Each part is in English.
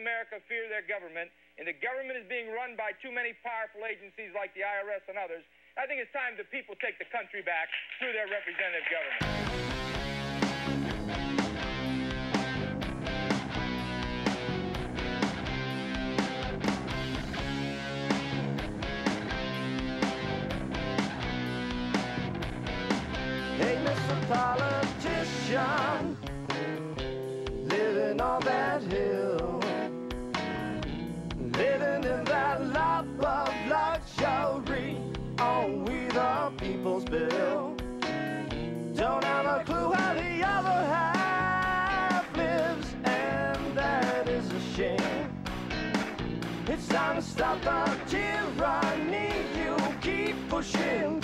America fear their government, and the government is being run by too many powerful agencies like the IRS and others, I think it's time the people take the country back through their representative government. Stop the tyranny. You keep pushing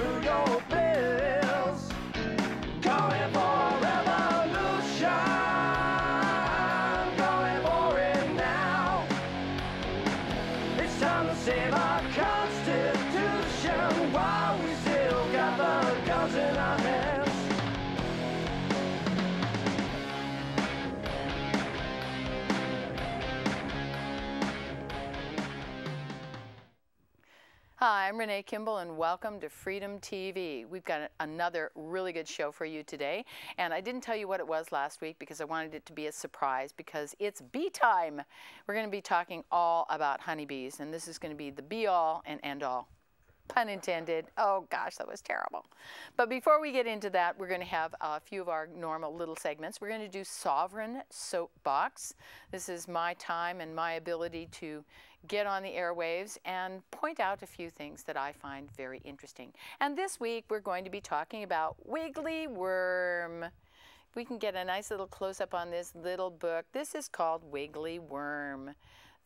I'm Renee Kimball, and welcome to Freedom TV. We've got another really good show for you today. And I didn't tell you what it was last week because I wanted it to be a surprise because it's bee time. We're going to be talking all about honeybees, and this is going to be the be all and end all. Pun intended. Oh gosh, that was terrible. But before we get into that, we're going to have a few of our normal little segments. We're going to do Sovereign Soapbox. This is my time and my ability to get on the airwaves and point out a few things that I find very interesting. And this week, we're going to be talking about Wiggly Worm. We can get a nice little close up on this little book. This is called Wiggly Worm.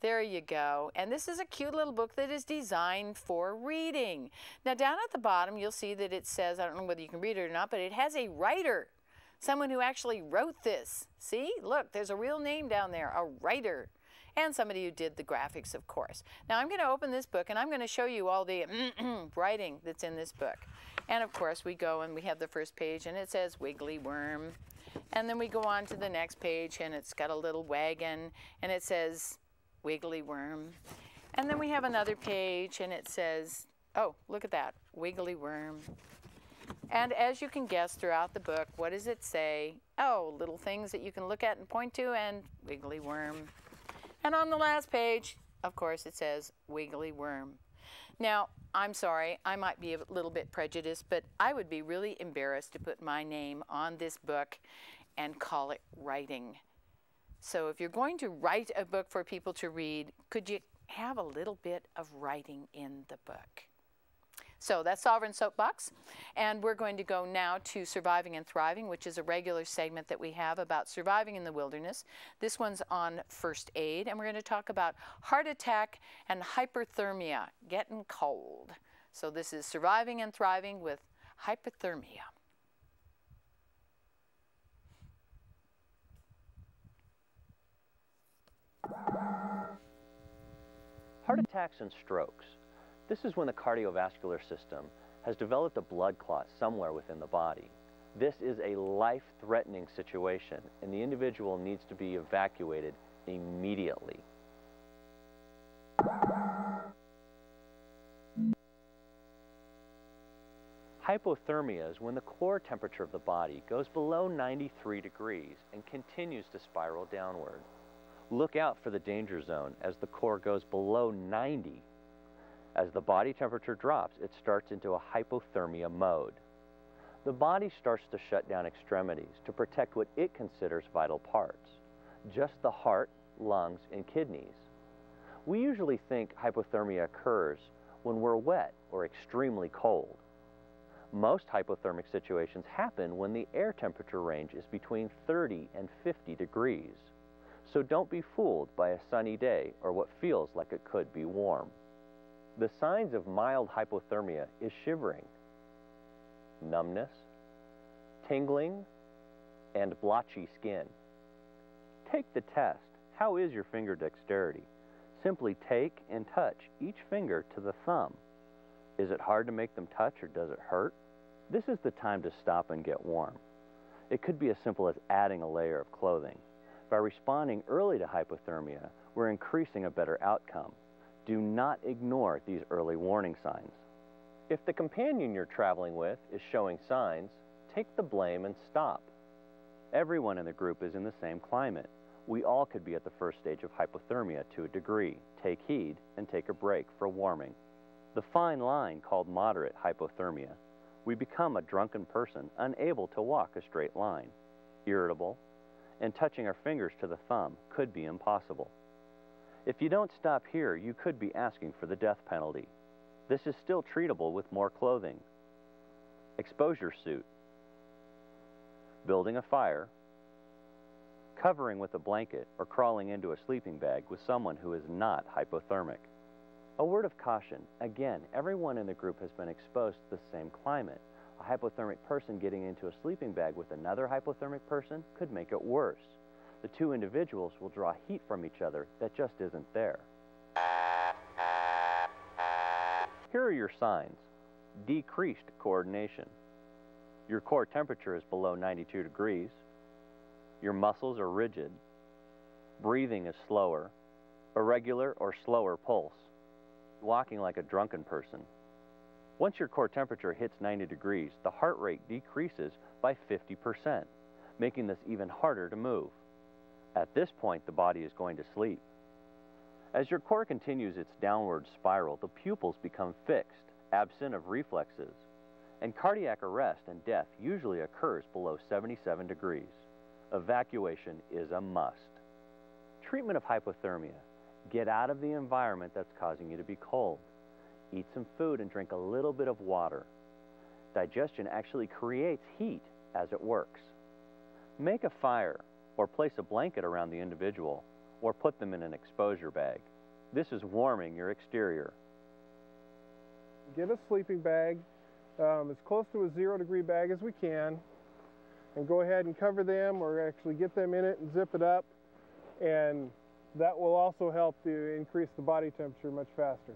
There you go. And this is a cute little book that is designed for reading. Now, down at the bottom, you'll see that it says, I don't know whether you can read it or not, but it has a writer, someone who actually wrote this. See, look, there's a real name down there, a writer. And somebody who did the graphics, of course. Now, I'm going to open this book and I'm going to show you all the writing that's in this book. And of course, we go and we have the first page and it says Wiggly Worm. And then we go on to the next page and it's got a little wagon and it says wiggly worm. And then we have another page and it says, oh, look at that, wiggly worm. And as you can guess throughout the book, what does it say? Oh, little things that you can look at and point to and wiggly worm. And on the last page, of course, it says wiggly worm. Now, I'm sorry, I might be a little bit prejudiced, but I would be really embarrassed to put my name on this book and call it writing. So if you're going to write a book for people to read, could you have a little bit of writing in the book? So that's Sovereign Soapbox. And we're going to go now to Surviving and Thriving, which is a regular segment that we have about surviving in the wilderness. This one's on first aid, and we're going to talk about heart attack and hyperthermia, getting cold. So this is Surviving and Thriving with hypothermia. Heart attacks and strokes. This is when the cardiovascular system has developed a blood clot somewhere within the body. This is a life-threatening situation, and the individual needs to be evacuated immediately. Hypothermia is when the core temperature of the body goes below 93 degrees and continues to spiral downward. Look out for the danger zone as the core goes below 90. As the body temperature drops, it starts into a hypothermia mode. The body starts to shut down extremities to protect what it considers vital parts, just the heart, lungs, and kidneys. We usually think hypothermia occurs when we're wet or extremely cold. Most hypothermic situations happen when the air temperature range is between 30 and 50 degrees. So don't be fooled by a sunny day or what feels like it could be warm. The signs of mild hypothermia is shivering, numbness, tingling, and blotchy skin. Take the test. How is your finger dexterity? Simply take and touch each finger to the thumb. Is it hard to make them touch or does it hurt? This is the time to stop and get warm. It could be as simple as adding a layer of clothing. By responding early to hypothermia, we're increasing a better outcome. Do not ignore these early warning signs. If the companion you're traveling with is showing signs, take the blame and stop. Everyone in the group is in the same climate. We all could be at the first stage of hypothermia to a degree. Take heed and take a break for warming. The fine line called moderate hypothermia. We become a drunken person, unable to walk a straight line, irritable, and touching our fingers to the thumb could be impossible. If you don't stop here, you could be asking for the death penalty. This is still treatable with more clothing. Exposure suit, building a fire, covering with a blanket, or crawling into a sleeping bag with someone who is not hypothermic. A word of caution. Again, everyone in the group has been exposed to the same climate. Hypothermic person getting into a sleeping bag with another hypothermic person could make it worse. The two individuals will draw heat from each other that just isn't there. Here are your signs. Decreased coordination. Your core temperature is below 92 degrees. Your muscles are rigid. Breathing is slower. Irregular or slower pulse. Walking like a drunken person. Once your core temperature hits 90 degrees, the heart rate decreases by 50%, making this even harder to move. At this point, the body is going to sleep. As your core continues its downward spiral, the pupils become fixed, absent of reflexes, and cardiac arrest and death usually occurs below 77 degrees. Evacuation is a must. Treatment of hypothermia. Get out of the environment that's causing you to be cold. Eat some food and drink a little bit of water. Digestion actually creates heat as it works. Make a fire or place a blanket around the individual or put them in an exposure bag. This is warming your exterior. Get a sleeping bag, um, as close to a zero degree bag as we can, and go ahead and cover them or actually get them in it and zip it up. And that will also help to increase the body temperature much faster.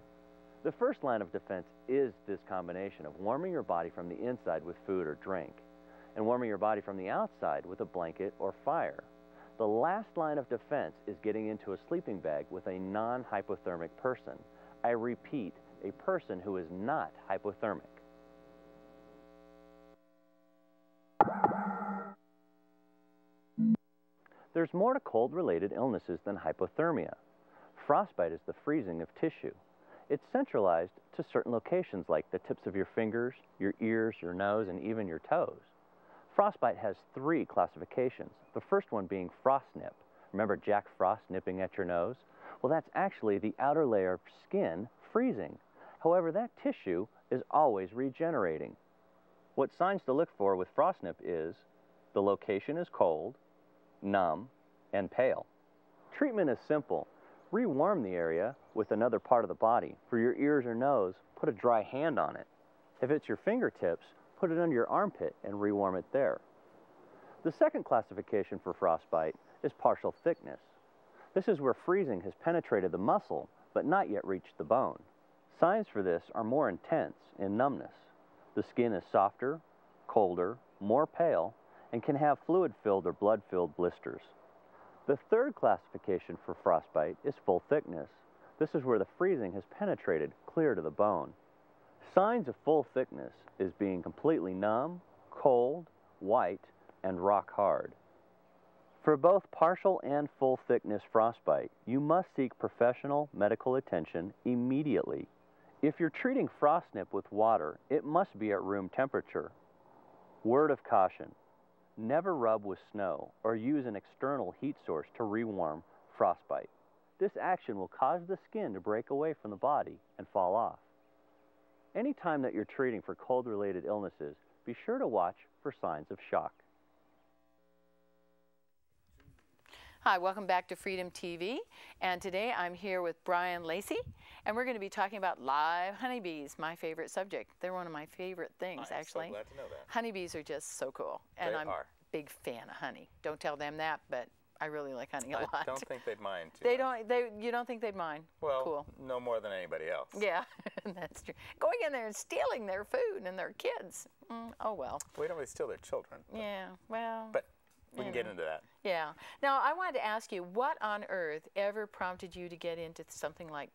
The first line of defense is this combination of warming your body from the inside with food or drink and warming your body from the outside with a blanket or fire. The last line of defense is getting into a sleeping bag with a non-hypothermic person. I repeat, a person who is not hypothermic. There's more to cold-related illnesses than hypothermia. Frostbite is the freezing of tissue. It's centralized to certain locations like the tips of your fingers, your ears, your nose, and even your toes. Frostbite has three classifications, the first one being frost nip. Remember Jack Frost nipping at your nose? Well, that's actually the outer layer of skin freezing. However, that tissue is always regenerating. What signs to look for with frost nip is the location is cold, numb, and pale. Treatment is simple. Rewarm the area with another part of the body. For your ears or nose, put a dry hand on it. If it's your fingertips, put it under your armpit and rewarm it there. The second classification for frostbite is partial thickness. This is where freezing has penetrated the muscle but not yet reached the bone. Signs for this are more intense in numbness. The skin is softer, colder, more pale, and can have fluid-filled or blood-filled blisters. The third classification for frostbite is full thickness. This is where the freezing has penetrated clear to the bone. Signs of full thickness is being completely numb, cold, white, and rock hard. For both partial and full thickness frostbite, you must seek professional medical attention immediately. If you're treating frostnip with water, it must be at room temperature. Word of caution, never rub with snow or use an external heat source to rewarm frostbite. This action will cause the skin to break away from the body and fall off. Anytime that you're treating for cold-related illnesses, be sure to watch for signs of shock. Hi, welcome back to Freedom TV. And today I'm here with Brian Lacey, and we're going to be talking about live honeybees, my favorite subject. They're one of my favorite things, I'm actually. so glad to know that. Honeybees are just so cool. And They I'm are. a big fan of honey. Don't tell them that, but I really like honey a I lot. I don't think they'd mind too they much. don't they you don't think they'd mind? Well, cool. no more than anybody else. Yeah, that's true. Going in there and stealing their food and their kids. Mm, oh well. We don't really steal their children. Yeah, well. But we can get into that. Yeah. Now, I wanted to ask you, what on earth ever prompted you to get into something like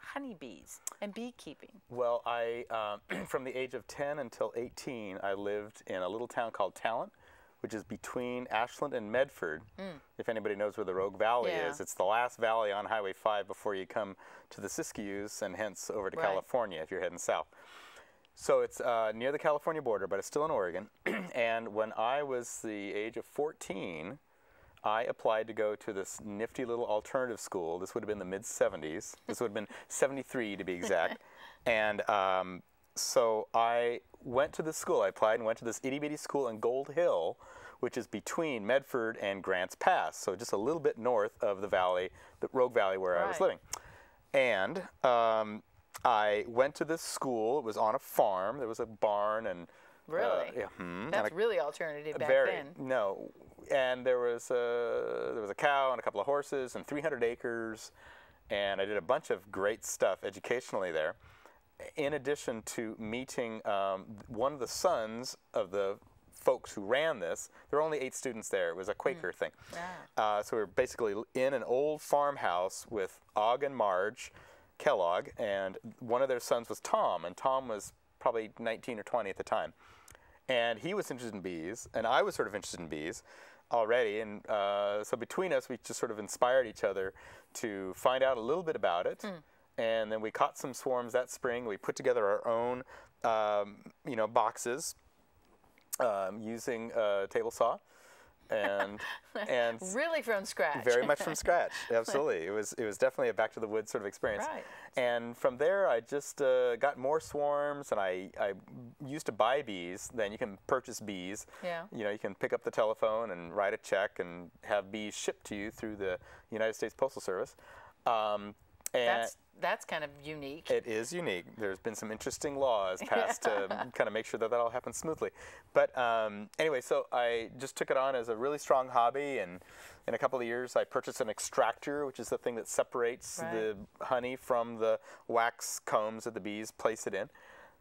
honeybees and beekeeping? Well, I um, from the age of 10 until 18, I lived in a little town called Talent, which is between Ashland and Medford. If anybody knows where the Rogue Valley Mm. Yeah. is, it's the last valley on Highway 5 before you come to the Siskiyous and hence over to Right. California if you're heading south. So it's uh, near the California border, but it's still in Oregon. and when I was the age of 14, I applied to go to this nifty little alternative school. This would have been the mid 70s. This would have been 73 to be exact. and um, so I went to this school. I applied and went to this itty bitty school in Gold Hill, which is between Medford and Grants Pass. So just a little bit north of the valley, the Rogue Valley where I was Right. living. And um, I went to this school. It was on a farm. There was a barn and. Uh, Really? yeah, hmm, That's a- really alternative back very then. no, and there was a there was a cow and a couple of horses and 300 acres, and I did a bunch of great stuff educationally there. In addition to meeting um, one of the sons of the folks who ran this, there were only eight students there. It was a Quaker thing. Uh, so we were basically in an old farmhouse with Og and Marge Kellogg, and one of their sons was Tom, and Tom was probably 19 or 20 at the time and he was interested in bees, and I was sort of interested in bees already, and uh, so between us, we just sort of inspired each other to find out a little bit about it, and then we caught some swarms that spring. We put together our own, um, you know, boxes um, using a table saw, and and Really from scratch. very much from scratch. Absolutely, it was it was definitely a back to the woods sort of experience. Right. And from there, I just uh, got more swarms, and I, I used to buy bees. Then you can purchase bees. Yeah. You know, you can pick up the telephone and write a check and have bees shipped to you through the United States Postal Service. Um, and That's that's kind of unique. it is unique. There's been some interesting laws passed to kind of make sure that that all happens smoothly. But um, anyway, so I just took it on as a really strong hobby, and in a couple of years, I purchased an extractor, which is the thing that separates Right. the honey from the wax combs that the bees place it in.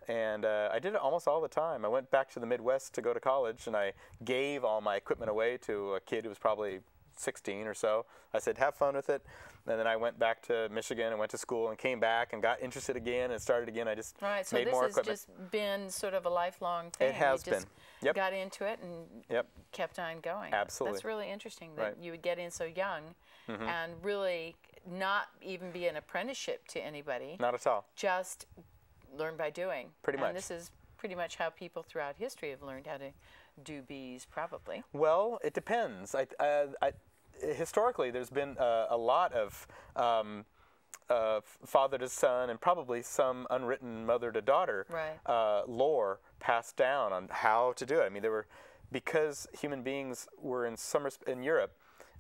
And uh, I did it almost all the time. I went back to the Midwest to go to college, and I gave all my equipment away to a kid who was probably 16 or so. I said, have fun with it. And then I went back to Michigan and went to school and came back and got interested again and started again. I just Right, so made this has equipment. just been sort of a lifelong thing. It has you been. Yep. got into it and Yep. kept on going. Absolutely. That's really interesting that Right. You would get in so young and really not even be an apprenticeship to anybody, Not at all. just learn by doing. Pretty and much. this is pretty much how people throughout history have learned how to do bees, probably. Well, it depends. I, uh, I, historically, there's been uh, a lot of um, uh, father to son and probably some unwritten mother to daughter Right. uh, lore passed down on how to do it. I mean, there were because human beings were in resp- in Europe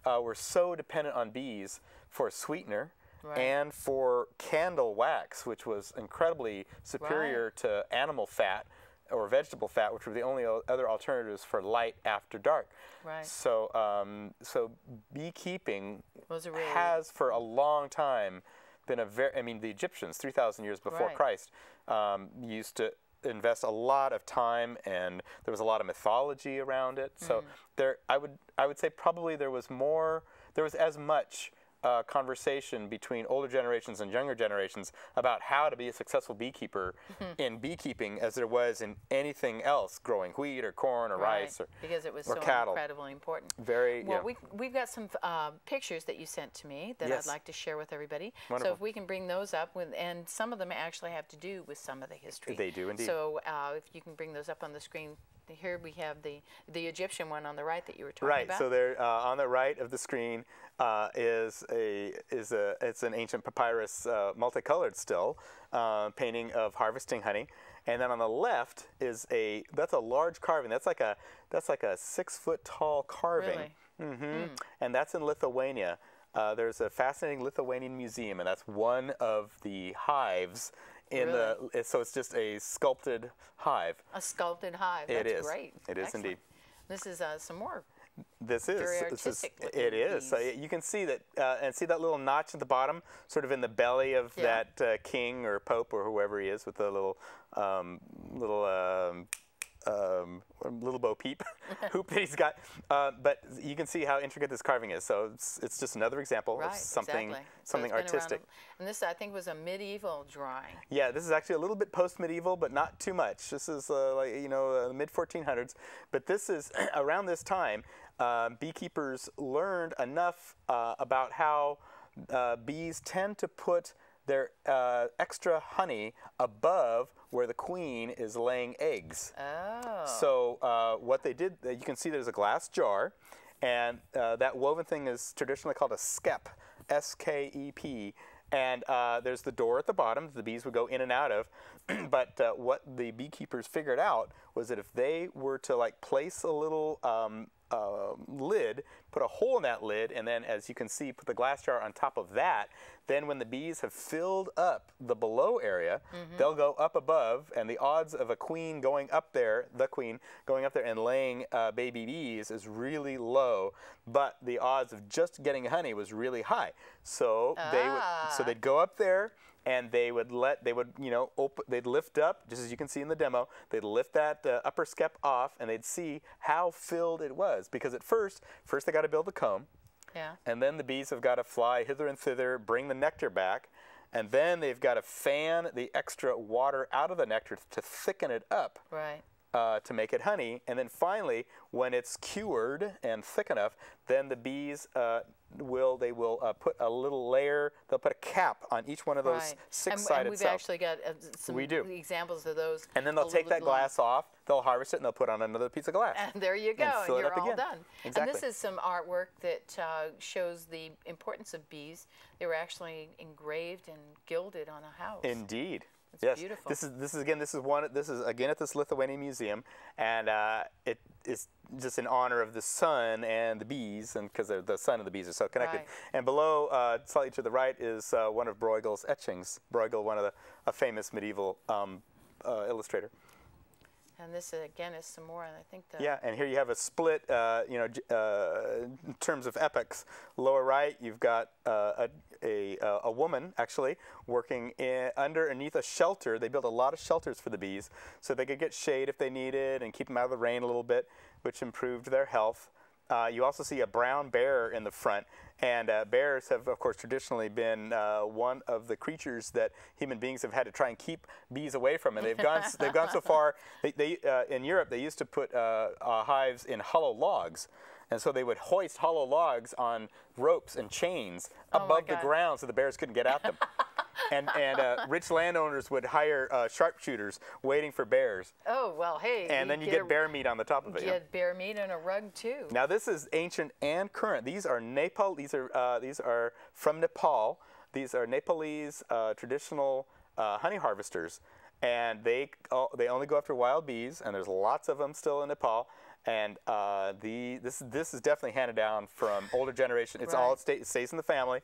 uh, were so dependent on bees for sweetener. Right. And for candle wax, which was incredibly superior to animal fat or vegetable fat, which were the only other alternatives for light after dark. Right. So, um, so beekeeping really- has for a long time been a very. I mean, the Egyptians, three thousand years before Right. Christ, um, used to invest a lot of time, and there was a lot of mythology around it. So Mm. there, I would, I would say probably there was more. There was as much. Uh, conversation between older generations and younger generations about how to be a successful beekeeper Mm-hmm. in beekeeping as there was in anything else, growing wheat or corn or Right, rice or because it was so cattle. incredibly important. Very, Well, yeah. we, we've got some uh, pictures that you sent to me that Yes. I'd like to share with everybody. Wonderful. So if we can bring those up, with, and some of them actually have to do with some of the history. They do indeed. So uh, if you can bring those up on the screen, here we have the the Egyptian one on the right that you were talking Right. about. So there, uh, on the right of the screen, uh, is a is a it's an ancient papyrus, uh, multicolored still, uh, painting of harvesting honey, and then on the left is a that's a large carving. That's like a that's like a six foot tall carving. Really? Mm-hmm. And that's in Lithuania. Uh, there's a fascinating Lithuanian museum, and that's one of the hives in the. So it's just a sculpted hive. a sculpted hive. It That's is. great. It is Excellent. indeed. This is uh, some more. This is, Very this is it is. So you can see that, uh, and see that little notch at the bottom, sort of in the belly of Yeah. that uh, king or pope or whoever he is, with the little, um, little um, um, little Bo Peep hoop that he's got. Uh, but you can see how intricate this carving is. So it's, it's just another example Right, of something exactly. Something around artistic. a- And this, I think, was a medieval drawing. Yeah, this is actually a little bit post-medieval, but not too much. This is uh, like you know uh, the mid 1400s. But this is around this time, uh, beekeepers learned enough uh, about how uh, bees tend to put their uh, extra honey above where the queen is laying eggs. Oh. So uh, what they did, you can see there's a glass jar, and uh, that woven thing is traditionally called a skep, S-K-E-P. And uh, there's the door at the bottom that the bees would go in and out of. but uh, what the beekeepers figured out was that if they were to like place a little um, uh, lid, put a hole in that lid, and then, as you can see, put the glass jar on top of that. Then, when the bees have filled up the below area, they'll go up above, and the odds of a queen going up there, the queen going up there and laying uh, baby bees, is really low. But the odds of just getting honey was really high. So they would, so Ah. they'd go up there and they would let they would you know open they'd lift up just as you can see in the demo they'd lift that uh, upper skep off and they'd see how filled it was because at first first they got to build the comb yeah. and then the bees have got to fly hither and thither bring the nectar back and then they've got to fan the extra water out of the nectar to thicken it up Right. Uh, to make it honey. And then finally, when it's cured and thick enough, then the bees uh, will they will uh, put a little layer. They'll put a cap on each one of those right. Six-sided and we've cells. actually got uh, some We do. examples of those. and then they'll take that glass off. They'll harvest it and they'll put on another piece of glass. And there you go, and, it you're all again. done. And this is some artwork that uh, shows the importance of bees. They were actually engraved and gilded on a house. Indeed. It's yes. beautiful. This is this is again this is one this is again at this Lithuanian museum, and uh, it is just in honor of the sun and the bees, and because the sun and the bees are so connected. Right. And below, uh, slightly to the right, is uh, one of Bruegel's etchings. Bruegel, one of the a famous medieval um, uh, illustrator. And this uh, again is some more. And I think the Yeah, and here you have a split, uh, you know, uh, in terms of epochs. Lower right, you've got uh, a, a, a woman actually working in, underneath a shelter. They built a lot of shelters for the bees so they could get shade if they needed and keep them out of the rain a little bit, which improved their health. Uh, you also see a brown bear in the front, and uh, bears have, of course, traditionally been uh, one of the creatures that human beings have had to try and keep bees away from. And they've gone, they've gone so far. They, they uh, in Europe, they used to put uh, uh, hives in hollow logs, and so they would hoist hollow logs on ropes and chains Oh above the ground, so the bears couldn't get at them. and and uh, rich landowners would hire uh, sharpshooters waiting for bears, Oh well, hey. and then you get a- bear meat on the top of it. you? Get bear meat and a rug too. Now this is ancient and current. These are Nepal. These are uh, these are from Nepal. These are Nepalese uh, traditional uh, honey harvesters, and they they only go after wild bees. And there's lots of them still in Nepal. And uh, the this this is definitely handed down from older generation. It's all it, stay, it stays in the family.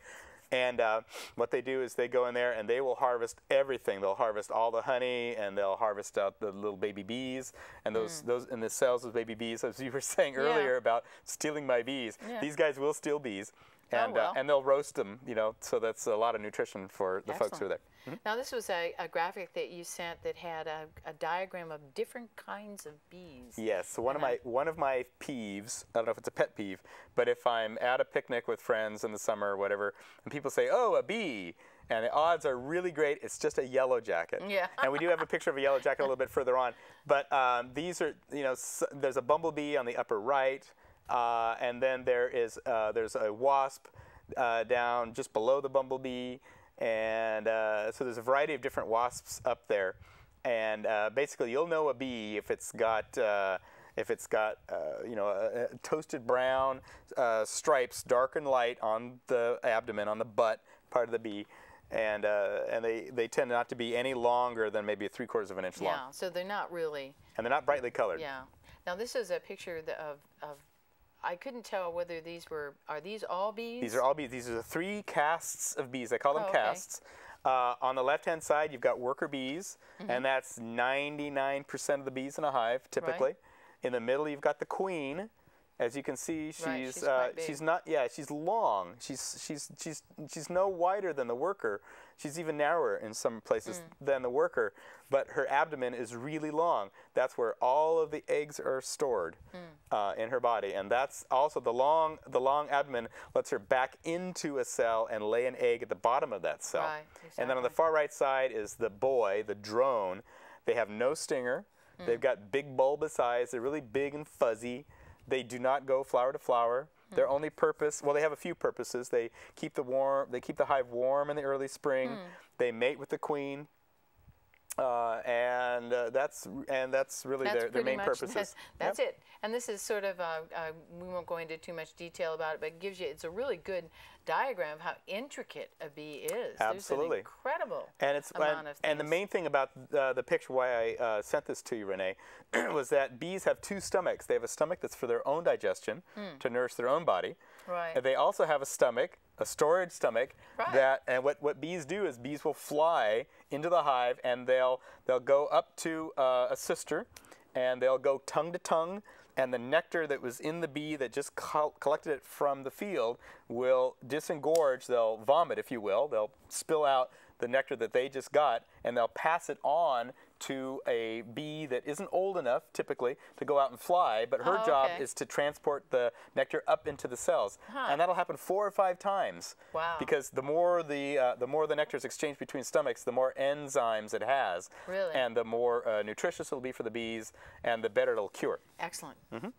And uh, what they do is they go in there and they will harvest everything. They'll harvest all the honey and they'll harvest out the little baby bees and those those and the cells of baby bees, as you were saying Mm. Yeah. earlier about stealing my bees. Yeah. These guys will steal bees, Oh, and well. uh, and they'll roast them. You know, so that's a lot of nutrition for the folks who are Excellent. there. Now this was a, a graphic that you sent that had a, a diagram of different kinds of bees. Yes. So one of my one of my peeves. I don't know if it's a pet peeve, but if I'm at a picnic with friends in the summer or whatever, and people say, "Oh, a bee," and the odds are really great, it's just a yellow jacket. Yeah. and we do have a picture of a yellow jacket a little bit further on. But um, these are, you know, s- there's a bumblebee on the upper right, uh, and then there is uh, there's a wasp uh, down just below the bumblebee, and uh, so there's a variety of different wasps up there. And uh, basically, you'll know a bee if it's got uh, if it's got uh, you know a, a toasted brown uh, stripes, dark and light on the abdomen, on the butt part of the bee, and uh, and they, they tend not to be any longer than maybe three quarters of an inch Yeah, long, Yeah, so they're not really. and they're not brightly colored. Yeah. Now this is a picture of, of I couldn't tell whether these were are these all bees? These are all bees. These are the three castes of bees. I call them Oh, okay. castes. Uh, on the left-hand side, you've got worker bees, Mm-hmm. and that's 99% of the bees in a hive, typically. Right. In the middle, you've got the queen, As you can see, she's Right, she's uh, she's not yeah she's long. She's she's she's she's no wider than the worker. She's even narrower in some places Mm. than the worker. But her abdomen is really long. That's where all of the eggs are stored Mm. uh, in her body, and that's also the long the long abdomen lets her back into a cell and lay an egg at the bottom of that cell. Right, And then on the far right side is the boy, the drone. They have no stinger. Mm. They've got big bulbous eyes. They're really big and fuzzy. They do not go flower to flower. Mm. Their only purpose, well, they have a few purposes. They keep the warm, they keep the hive warm in the early spring. Mm. They mate with the queen. Uh, and uh, that's and that's really That's their, their main purposes. That's, that's Yep. it. And this is sort of, uh, uh, we won't go into too much detail about it, but it gives you, it's a really good diagram of how intricate a bee is. Absolutely. An incredible And it's amount and, and the main thing about uh, the picture, why I uh, sent this to you, Renee, was that bees have two stomachs. They have a stomach that's for their own digestion to nourish their own body. Right. And they also have a stomach, a storage stomach. Right. That and what, what bees do is bees will fly into the hive and they'll they'll go up to uh, a sister, and they'll go tongue to tongue. And the nectar that was in the bee that just col- collected it from the field will disengorge. They'll vomit, if you will. They'll spill out the nectar that they just got, and they'll pass it on to a bee that isn't old enough, typically, to go out and fly. But her Oh, job is to transport the nectar up into the cells, Huh. and that'll happen four or five times. Wow. Because the more the uh, the more the nectar is exchanged between stomachs, the more enzymes it has, Really? and the more uh, nutritious it'll be for the bees, and the better it'll cure. Excellent. Mhm.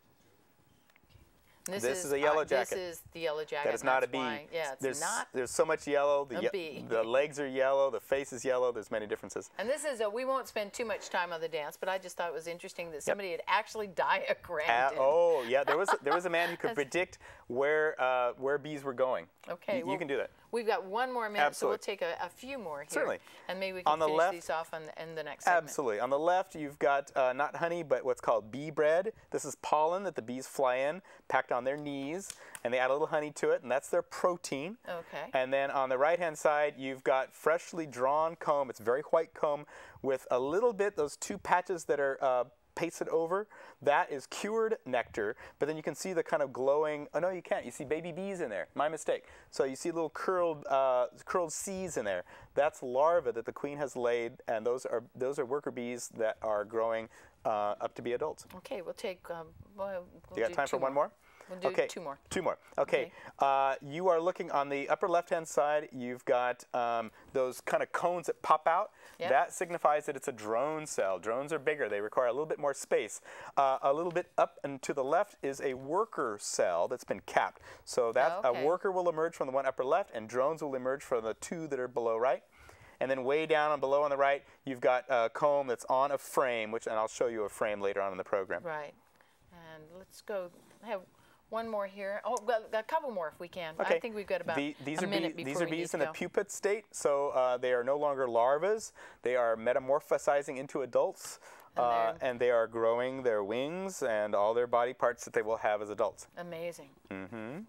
This, This is a yellow uh, jacket. This is the yellow jacket. That is not a bee. why- yeah, it's there's, not. There's so much yellow. The, a ye- bee. the legs are yellow. The face is yellow. There's many differences. And this is a, we won't spend too much time on the dance, but I just thought it was interesting that somebody had actually diagrammed Uh, it. oh yeah, there was there was a man who could predict where uh, where bees were going. Okay, Y- you, well, can do that. We've got one more minute, so we'll take a, a few more here. Certainly. And maybe we can On the finish left- these off on the, in the next segment. Absolutely. On the left, you've got uh, not honey, but what's called bee bread. This is pollen that the bees fly in, packed on their knees, and they add a little honey to it, and that's their protein. Okay. And then on the right-hand side, you've got freshly drawn comb. It's very white comb with a little bit those two patches that are. Uh, pasted over that is cured nectar but then you can see the kind of glowing oh no you can't. You see baby bees in there. My mistake. So you see little curled uh, curled seeds in there. That's larvae that the queen has laid and those are those are worker bees that are growing uh, up to be adults. Okay, we'll take. Um, well, you got time for one more? We'll do okay. two more. Two more. Okay. Uh, you are looking on the upper left-hand side. You've got um, those kind of cones that pop out. Yep. That signifies that it's a drone cell. Drones are bigger. They require a little bit more space. Uh, a little bit up and to the left is a worker cell that's been capped. So that Oh, okay. a worker will emerge from the one upper left, and drones will emerge from the two that are below right. And then way down and below on the right, you've got a comb that's on a frame, which, and I'll show you a frame later on in the program. Right. And let's go. I have one more here. Oh, well, a couple more if we can. Okay. I think we've got about The- these a are minute bees, these are bees in the pupate state, so uh, they are no longer larvae. They are metamorphosizing into adults, And uh, and they are growing their wings and all their body parts that they will have as adults. Amazing. hmm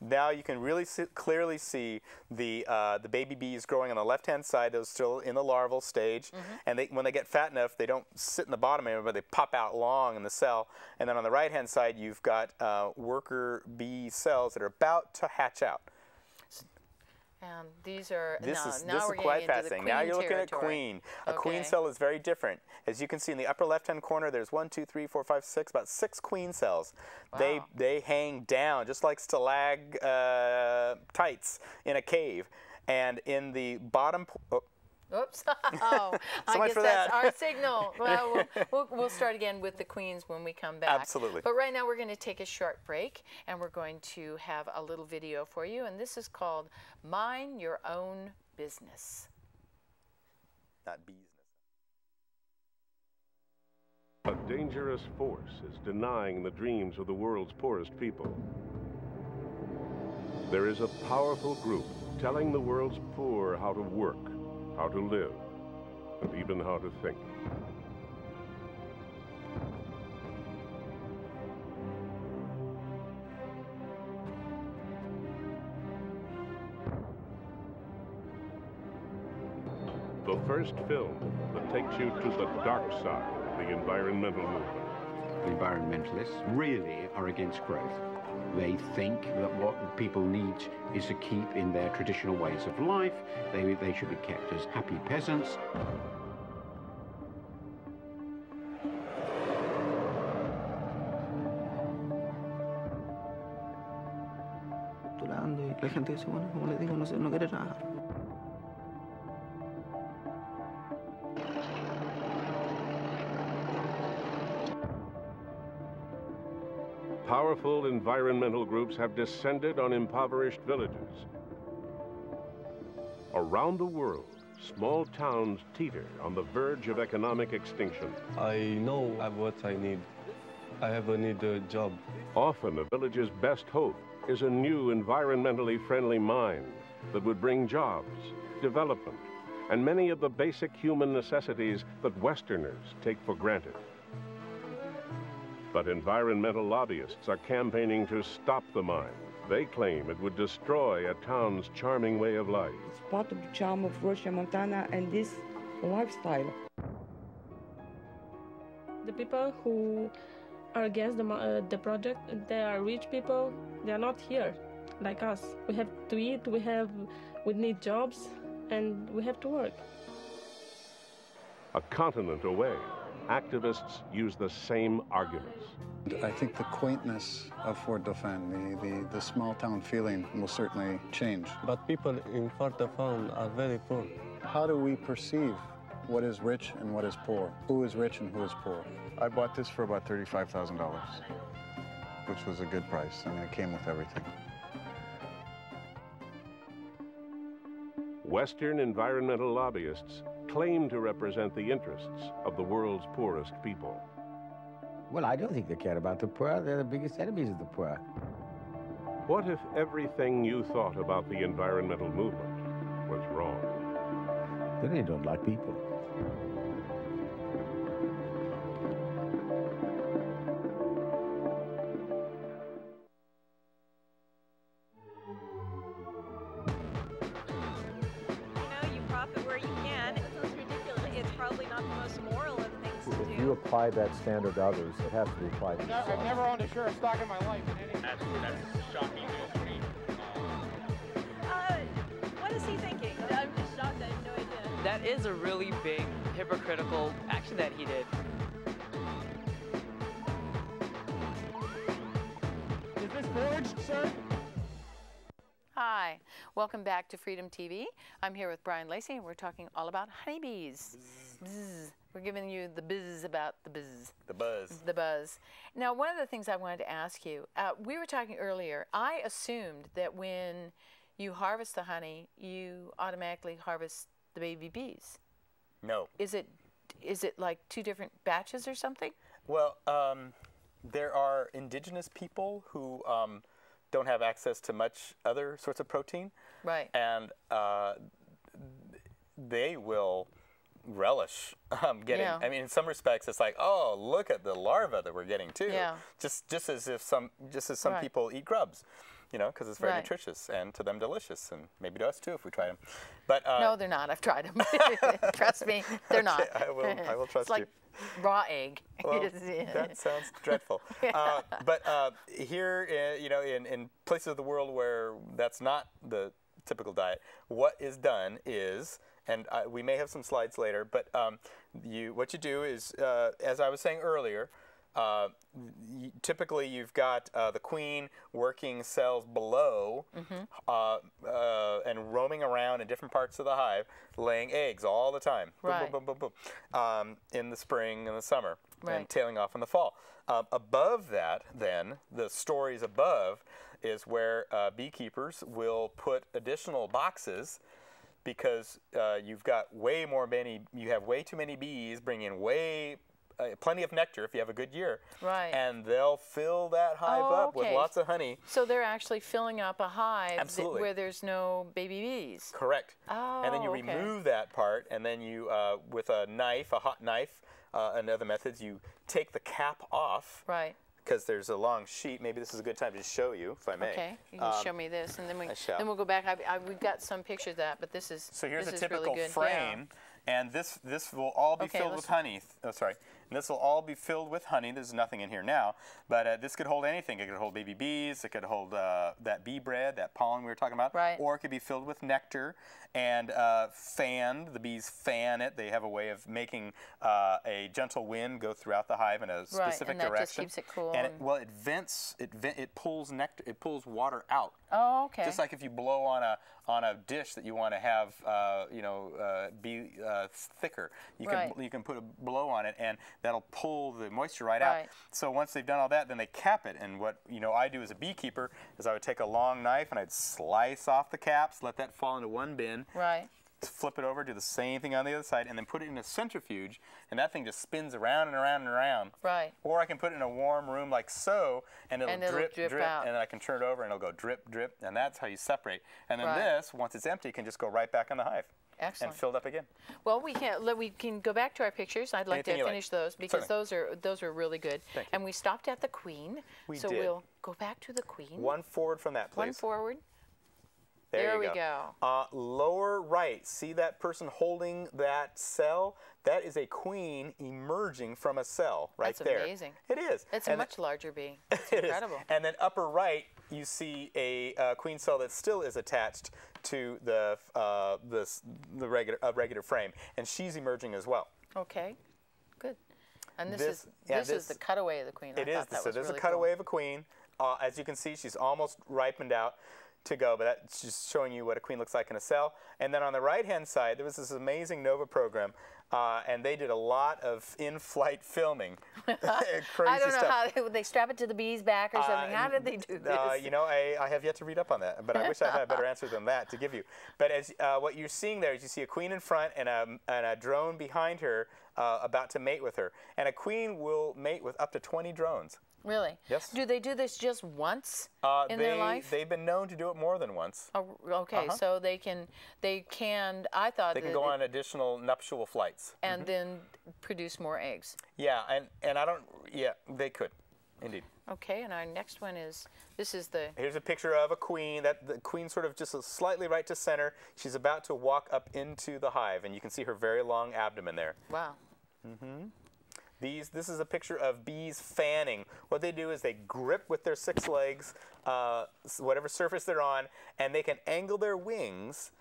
Now you can really see, clearly see the uh, the baby bees growing on the left-hand side. Those still in the larval stage, and they, when they get fat enough, they don't sit in the bottom anymore, but they pop out long in the cell. And then on the right-hand side, you've got uh, worker bee cells that are about to hatch out. And these are This now, is now this we're is quite getting into the fascinating. Now you're looking at queen. A queen cell is very different. As you can see in the upper left-hand corner, there's one, two, three, four, five, six, about six queen cells. They Wow. they they hang down just like stalag uh, tights in a cave. And in the bottom, oh, Oops. oh, I So much guess for that's that. our signal. Well, we'll, we'll, we'll start again with the queens when we come back. Absolutely. But right now we're going to take a short break and we're going to have a little video for you. And this is called Mine Your Own Business. not bees. A dangerous force is denying the dreams of the world's poorest people. There is a powerful group telling the world's poor how to work, how to live, and even how to think. The first film that takes you to the dark side of the environmental movement. environmentalists really are against growth. They think that what people need is to keep in their traditional ways of life. They, they should be kept as happy peasants. La gente dice, bueno, como les digo, no, no quiere trabajar. Powerful environmental groups have descended on impoverished villages. Around the world, small towns teeter on the verge of economic extinction. I know I've what I need. I have a need a job. Often a village's best hope is a new environmentally friendly mine that would bring jobs, development, and many of the basic human necessities that Westerners take for granted. But environmental lobbyists are campaigning to stop the mine. They claim it would destroy a town's charming way of life. It's part of the charm of Rosia Montana, and this lifestyle. The people who are against the, uh, the project, they are rich people. They are not here, like us. We have to eat. We have, we need jobs, and we have to work. A continent away, activists use the same arguments. I think the quaintness of Fort Dauphin, the, the, the small town feeling will certainly change. But people in Fort Dauphin are very poor. How do we perceive what is rich and what is poor? Who is rich and who is poor? I bought this for about $35,000, which was a good price. I mean, it came with everything. Western environmental lobbyists claim to represent the interests of the world's poorest people. Well, I don't think they care about the poor. They're the biggest enemies of the poor. What if everything you thought about the environmental movement was wrong? Then they don't like people. Apply that standard to others, it has to be applied to I've never owned a share of stock in my life. That's, that's shocking news to me. Uh, what is he thinking? I'm just shocked. I have no idea. That is a really big hypocritical action that he did. Is this forged, sir? Hi, welcome back to Freedom TV. I'm here with Brian Lacey, and we're talking all about honeybees. Bzz. We're giving you the buzz about the buzz. The buzz. The buzz. Now, one of the things I wanted to ask you, uh, we were talking earlier. I assumed that when you harvest the honey, you automatically harvest the baby bees. No. Is it is it like two different batches or something? Well, um, there are indigenous people who um, don't have access to much other sorts of protein. Right. And uh, they will relish um, getting. Yeah. I mean, in some respects, it's like, oh, look at the larva that we're getting too. Yeah. Just just as if some just as some Right. people eat grubs, you know, because it's very Right. nutritious and to them delicious, and maybe to us too if we try them. But uh, no, they're not. I've tried them. Trust me, they're not. I will- I will trust it's like raw egg. Well, that sounds dreadful. uh, but uh, here, uh, you know, in, in places of the world where that's not the typical diet, what is done is, and uh, we may have some slides later, but um, you, what you do is, uh, as I was saying earlier, uh, y- typically you've got uh, the queen working cells below uh, uh, and roaming around in different parts of the hive, laying eggs all the time. Right. boom, boom, boom, boom. Um, in the spring and the summer, and tailing off in the fall. Um, above that, then, the stories above is where uh, beekeepers will put additional boxes because uh, you've got way more many, you have way too many bees bringing in way, uh, plenty of nectar if you have a good year. Right. And they'll fill that hive Oh, up with lots of honey. So they're actually filling up a hive where there's no baby bees. Correct. Oh, and then you okay. remove that part, and then you, uh, with a knife, a hot knife, uh, and other methods, you take the cap off. Right. Because there's a long sheet. Maybe this is a good time to show you, if I may. Okay, you can Um, show me this, and then we I shall. then we'll go back. I, I, we've got some pictures of that, but this is So here's this a is typical really good. frame, and this this will all be Okay, filled with honey. Oh, sorry. And this will all be filled with honey. There's nothing in here now, but uh, this could hold anything. It could hold baby bees. It could hold uh, that bee bread, that pollen we were talking about. Right. Or it could be filled with nectar and uh, fanned. The bees fan it. They have a way of making uh, a gentle wind go throughout the hive in a specific and that just direction. keeps it cool And, it, well, it vents. It vent, it pulls nectar. It pulls water out. Oh, okay. Just like if you blow on a on a dish that you want to have, uh, you know, uh, be uh, thicker, you Right. can you can put a blow on it, and that'll pull the moisture right, out. So once they've done all that, then they cap it. And what you know I do as a beekeeper is I would take a long knife and I'd slice off the caps, let that fall into one bin, Right. flip it over, do the same thing on the other side, and then put it in a centrifuge, and that thing just spins around and around and around. Right. Or I can put it in a warm room like so, and it'll, And it'll drip, drip drip, out. and then I can turn it over, and it'll go drip, drip, and that's how you separate. And then Right. this, once it's empty, can just go right back in the hive. Excellent. And filled up again. Well, we can we can go back to our pictures. I'd like Anything to you like. finish those because Certainly. those are those are really good. And we stopped at the queen. We so did. we'll go back to the queen. One forward from that, please. One forward. There, There we go. go. Uh, lower right, see that person holding that cell? That is a queen emerging from a cell right That's there. amazing. It is. It's a And much larger bee. It's It is. incredible. And then upper right, you see a uh, queen cell that still is attached to the uh, this, the regular uh, regular frame, and she's emerging as well. Okay. Good. And this, This- is yeah, this, is the cutaway of the queen. I It is. thought that So was there's really a cutaway of a queen. Uh, as you can see, she's almost ripened out to go, but that's just showing you what a queen looks like in a cell. And then on the right-hand side, there was this amazing NOVA program, uh, and they did a lot of in-flight filming. Crazy I don't know stuff. how they, they strap it to the bee's back or something. Uh, how did they do this? Uh, you know, I, I have yet to read up on that, but I wish I had a better answer than that to give you. But as uh, what you're seeing there is you see a queen in front and a, and a drone behind her uh, about to mate with her. And a queen will mate with up to 20 drones. Really? Yes. Do they do this just once Uh, in they, their life? They've been known to do it more than once. Oh, okay, Uh-huh. so they can they can. I thought They can go it- on additional nuptial flights. and then produce more eggs. Yeah, and, and I don't, yeah, they could, indeed. Okay, and our next one is this is the Here's a picture of a queen. That the queen sort of just slightly right to center. She's about to walk up into the hive, and you can see her very long abdomen there. wow. hmm These, this is a picture of bees fanning. What they do is they grip with their six legs, uh, whatever surface they're on, and they can angle their wings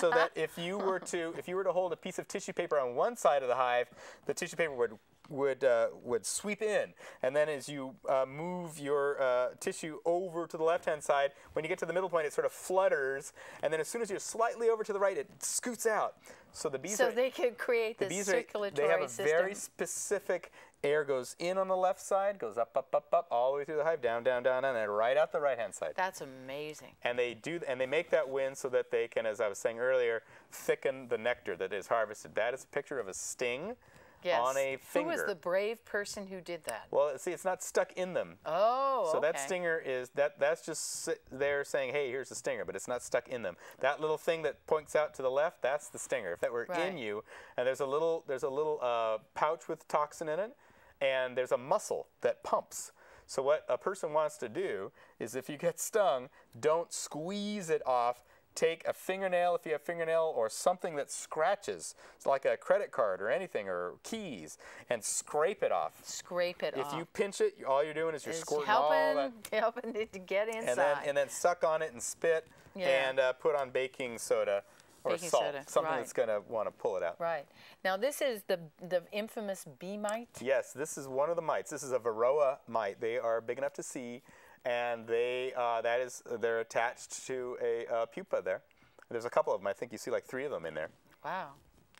so that if you were to if you were to hold a piece of tissue paper on one side of the hive, the tissue paper would would uh, would sweep in, and then as you uh, move your uh, tissue over to the left hand side, when you get to the middle point, it sort of flutters, and then as soon as you're slightly over to the right, it scoots out. So the bees So are, they could create the this bees are, they have a system. very specific air goes in on the left side, goes up, up, up, up, all the way through the hive, down, down, down, and then right out the right hand side. That's amazing. And they do, and they make that wind so that they can, as I was saying earlier, thicken the nectar that is harvested. That is a picture of a sting Yes. on a finger. Who was the brave person who did that? well, see, it's not stuck in them. Oh, So that stinger is that that's just there saying, "Hey, here's the stinger," but it's not stuck in them. That little thing that points out to the left, that's the stinger. If that were Right. in you, and there's a little there's a little uh, pouch with toxin in it, and there's a muscle that pumps. So what a person wants to do is, if you get stung, don't squeeze it off. Take a fingernail if you have fingernail or something that scratches, it's like a credit card or anything or keys, and scrape it off. Scrape it off. If off. you pinch it, all you're doing is you're Is squirting helping, all that helping it to get inside. and then and then suck on it and spit Yeah. and uh, put on baking soda or Baking salt, soda, something right. that's going to want to pull it out. right. Now this is the the infamous bee mite. Yes, this is one of the mites. This is a varroa mite. They are big enough to see, and they uh, that is they're attached to a uh, pupa there. There's a couple of them. I think you see like three of them in there. Wow.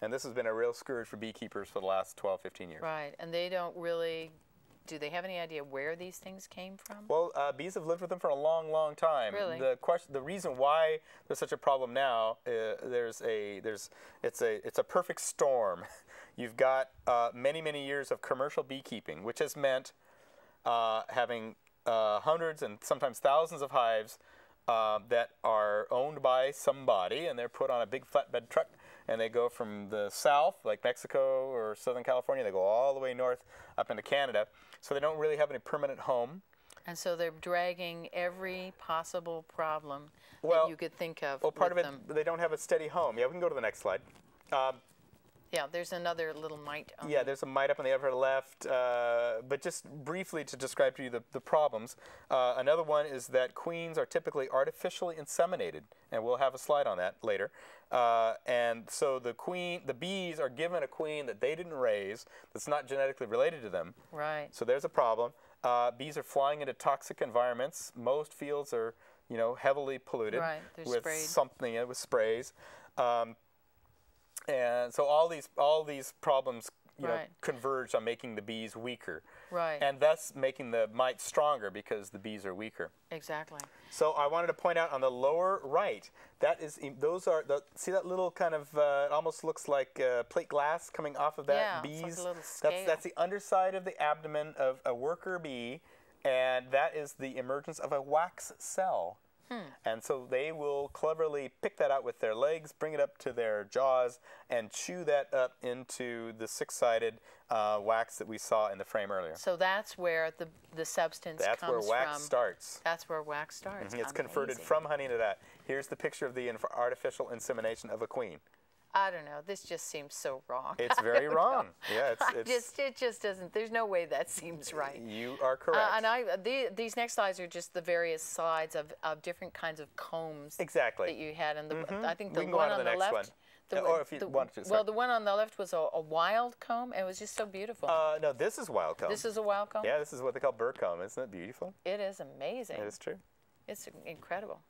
And this has been a real scourge for beekeepers for the last 12, 15 years. Right. And they don't really. Do they have any idea where these things came from? Well, uh, bees have lived with them for a long, long time. Really? The question, the reason why there's such a problem now, uh, there's a, there's, it's a, it's a perfect storm. You've got uh, many, many years of commercial beekeeping, which has meant uh, having uh, hundreds and sometimes thousands of hives uh, that are owned by somebody, and they're put on a big flatbed truck, and they go from the south, like Mexico or Southern California, they go all the way north up into Canada. So they don't really have any permanent home. And so they're dragging every possible problem Well- that you could think of. Well, part of it, them. they don't have a steady home. Yeah, we can go to the next slide. Um, Yeah, there's another little mite. On Yeah, there's a mite up on the upper left. Uh, but just briefly to describe to you the, the problems, uh, another one is that queens are typically artificially inseminated, and we'll have a slide on that later. Uh, and so the queen, the bees are given a queen that they didn't raise, that's not genetically related to them. Right. So there's a problem. Uh, bees are flying into toxic environments. Most fields are, you know, heavily polluted Right, with sprayed. something uh, with sprays. Um, and so all these all these problems you know, converge on making the bees weaker. Right. And thus making the mites stronger because the bees are weaker. Exactly. So I wanted to point out on the lower right, that is those are the see that little kind of uh, it almost looks like uh, plate glass coming off of that Yeah, bees. like a little that's that's the underside of the abdomen of a worker bee, and that is the emergence of a wax cell. Hmm. And so they will cleverly pick that out with their legs, bring it up to their jaws, and chew that up into the six-sided uh, wax that we saw in the frame earlier. So that's where the the substance That's where wax from. starts. That's where wax starts. Mhm, It's converted from honey to that. Here's the picture of the inf- artificial insemination of a queen. I don't know. This just seems so wrong. It's very wrong. know. Yeah, it's- it's- just it just doesn't. There's no way that seems right. You are correct. Uh, and I the, these next slides are just the various slides of, of different kinds of combs Exactly. that you had, and the Mhm. I think the one on on the the left. one. The, Uh, or if you the- want to, well, the one on the left was a, a wild comb. And it was just so beautiful. Uh, no, this is wild comb. this is a wild comb. Yeah, this is what they call bird comb. Isn't it beautiful? It is amazing. It is true. It's incredible.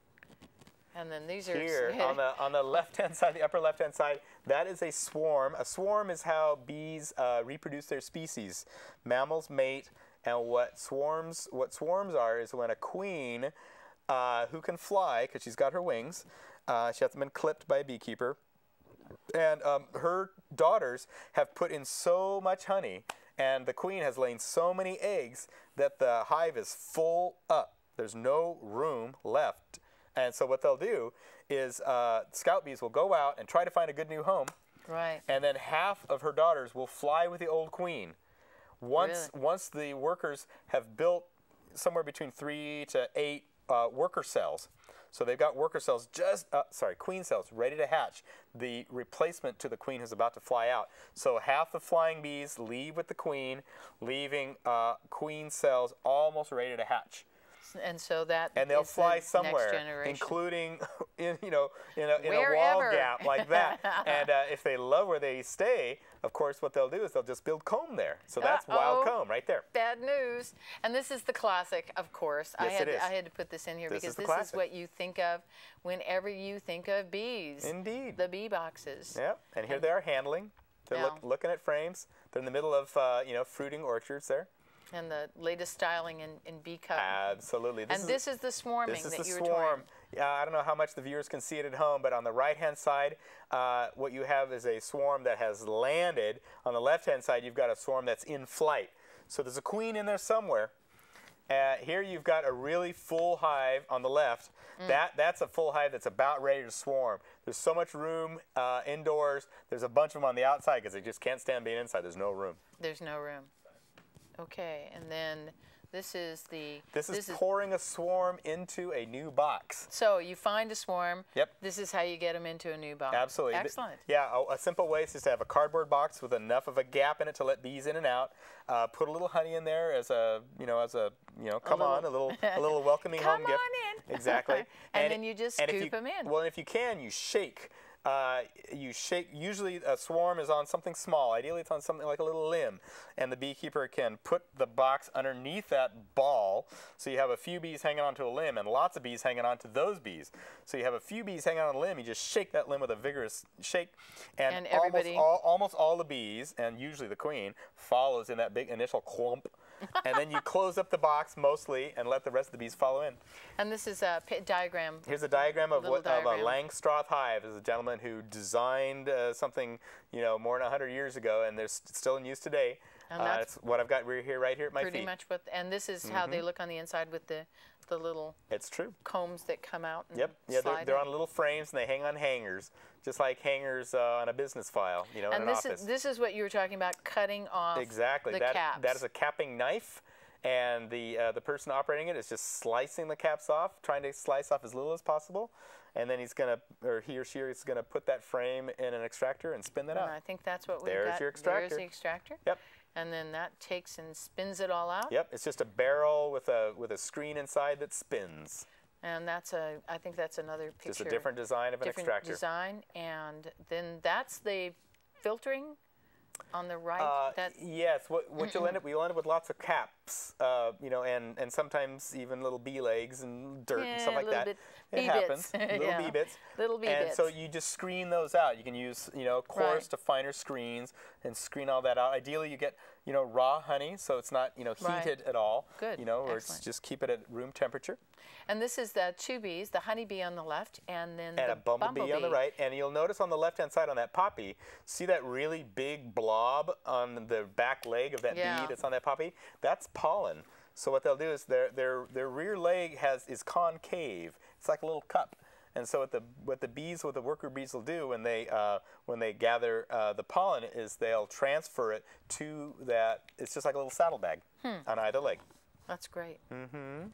And then these are Here on the on the left hand side, the upper left hand side, that is a swarm. A swarm is how bees uh, reproduce their species. Mammals mate, and what swarms what swarms are is when a queen uh, who can fly because she's got her wings, uh, she hasn't been clipped by a beekeeper, and um, her daughters have put in so much honey, and the queen has laid so many eggs that the hive is full up. There's no room left. And so what they'll do is uh, scout bees will go out and try to find a good new home, right. and then half of her daughters will fly with the old queen. Once Really? once the workers have built somewhere between three to eight uh, worker cells, so they've got worker cells just uh, sorry queen cells ready to hatch. The replacement to the queen who's about to fly out. So half the flying bees leave with the queen, leaving uh, queen cells almost ready to hatch And so that and they'll the fly next somewhere, including in you know in a, in a wall gap like that. and uh, if they love where they stay, of course, what they'll do is they'll just build comb there. So that's wild Uh-oh. comb right there. Bad news. And this is the classic, of course. I Yes, had it is. I had to put this in here This because is the this is what you think of whenever you think of bees. Indeed. The bee boxes. Yeah, and here they are handling. They're look, looking at frames. They're in the middle of uh, you know fruiting orchards there. And the latest styling in, in bee cup. Absolutely. and this is the swarming This is that the you were swarm. Yeah, I don't know how much the viewers can see it at home, but on the right-hand side, uh, what you have is a swarm that has landed. On the left-hand side, you've got a swarm that's in flight. So there's a queen in there somewhere. Uh, here you've got a really full hive on the left. Mm. That that's a full hive that's about ready to swarm. There's so much room uh, indoors. There's a bunch of them on the outside because they just can't stand being inside. There's no room. There's no room. Okay, and then this is the. This is pouring a swarm into a new box. So you find a swarm. Yep. This is how you get them into a new box. Absolutely. Excellent. Yeah, a, a simple way is just to have a cardboard box with enough of a gap in it to let bees in and out. Uh, put a little honey in there as a, you know, as a, you know, come on, a little, a little welcoming Come home gift. on in. Exactly. And then you just and scoop you- 'em in. Well, if you can, you shake. Uh, you shake. Usually, a swarm is on something small. Ideally, it's on something like a little limb, and the beekeeper can put the box underneath that ball. So you have a few bees hanging onto a limb, and lots of bees hanging onto those bees. So you have a few bees hanging on a limb. You just shake that limb with a vigorous shake, and, And almost all, almost all the bees, and usually the queen, follows in that big initial clump. And then you close up the box mostly and let the rest of the bees follow in. And this is a diagram. Here's a diagram of what of a. Langstroth hive. This is a gentleman who designed uh, something, you know, more than 100 years ago, and they're still in use today. And uh, that's what I've got right here, right here at my pretty feet. much what. And this is how they Mhm. look on the inside with the the little It's true. combs that come out. And Yep. Yeah, they're, they're on little frames and they hang on hangers, just like hangers uh, on a business file, you know, in And an this office. is this is what you were talking about, cutting off exactly. the that, caps. that is a capping knife. and the uh, the person operating it is just slicing the caps off, trying to slice off as little as possible, and then he's gonna, or he or she is gonna put that frame in an extractor and spin that And out. I think that's what we've There's got. your extractor. There's the extractor. Yep. And then that takes and spins it all out. Yep, it's just a barrel with a with a screen inside that spins. And that's a, I think that's another picture. Just a different design of an different extractor. design, and then that's the filtering on the right. Uh, that yes, what, what you'll end up, you'll end up with lots of caps, uh, you know, and, and sometimes even little bee legs and dirt and stuff like that. bit- it happens, bits. little Yeah. bee bits. Little bee and so you just screen those out. You can use, you know, coarse Right. to finer screens and screen all that out. Ideally, you get, you know, raw honey, so it's not, you know, Right. heated at all. Good, You know, or it's just keep it at room temperature. And this is the two bees, the honeybee on the left, and then and the a bumblebee, on the right. And you'll notice on the left-hand side on that poppy, see that really big blob on the back leg of that Yeah. bee that's on that poppy? That's pollen. So what they'll do is their their their rear leg has is concave. It's like a little cup. And so what the what the bees, what the worker bees will do when they uh, when they gather uh, the pollen is they'll transfer it to that. It's just like a little saddlebag Hmm. on either leg. That's great. Mm-hmm.